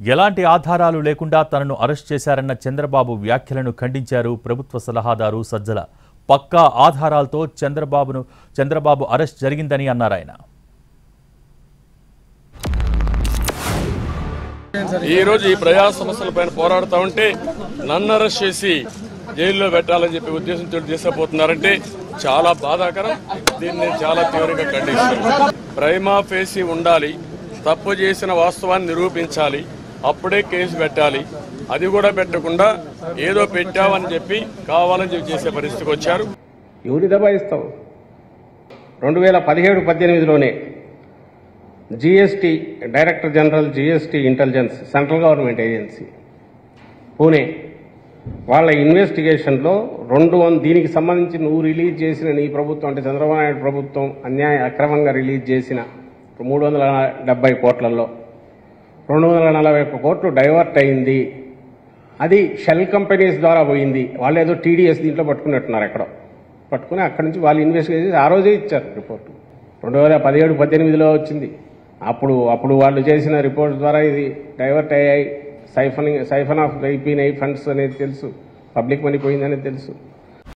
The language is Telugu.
ఎలాంటి ఆధారాలు లేకుండా తనను అరెస్ట్ చేశారన్న చంద్రబాబు వ్యాఖ్యలను ఖండించారు ప్రభుత్వ సలహాదారు సజ్జల. పక్కా ఆధారాలతో చంద్రబాబును చంద్రబాబు అరెస్ట్ జరిగిందని అన్నారాయన ఈరోజు ఈ ప్రజా సమస్యల పైన పోరాడుతూ ఉంటే నన్ను అరెస్ట్ చేసి జైల్లో పెట్టాలని చెప్పి ఉద్దేశంతో తీసుకుపోతున్నారంటే చాలా బాధాకరం. దీన్ని చాలా తీవ్రంగా ఖండిస్తున్నాను ప్రైమా ఫేసి ఉండాలి తప్పు చేసిన వాస్తవాన్ని నిరూపించాలి అప్పుడే కేసు పెట్టాలి. అది కూడా పెట్టకుండా ఏదో పెట్టామని చెప్పి కావాలని చెప్పి చేసే పరిస్థితికి వచ్చారు. ఎవరి దబాయిస్తావు రెండు వేల పదిహేడు పద్దెనిమిదిలోనే GST director general GST intelligence central government agency Pune వాళ్ళ ఇన్వెస్టిగేషన్లో రెండు వంద దీనికి సంబంధించి నువ్వు రిలీజ్ చేసిన నీ ప్రభుత్వం అంటే చంద్రబాబు నాయుడు ప్రభుత్వం అన్యాయ అక్రమంగా రిలీజ్ చేసిన మూడు వందల డెబ్బై కోట్లలో రెండు వందల నలభై ఒక్క కోట్లు డైవర్ట్ అయింది. అది షెల్ కంపెనీస్ ద్వారా పోయింది. వాళ్ళు ఏదో టీడీఎస్ దీంట్లో పట్టుకున్నట్టున్నారు ఎక్కడో. పట్టుకుని అక్కడి నుంచి వాళ్ళు ఇన్వెస్టిగేట్ చేసి ఆ రోజే ఇచ్చారు రిపోర్టు రెండు వేల పదిహేడు పద్దెనిమిదిలో వచ్చింది. అప్పుడు అప్పుడు వాళ్ళు చేసిన రిపోర్ట్ ద్వారా ఇది డైవర్ట్ అయ్యాయి. సైఫన్ సైఫన్ ఆఫ్ అయిపోయినాయి ఫండ్స్ అనేది తెలుసు. పబ్లిక్ మనీ పోయిందనేది తెలుసు.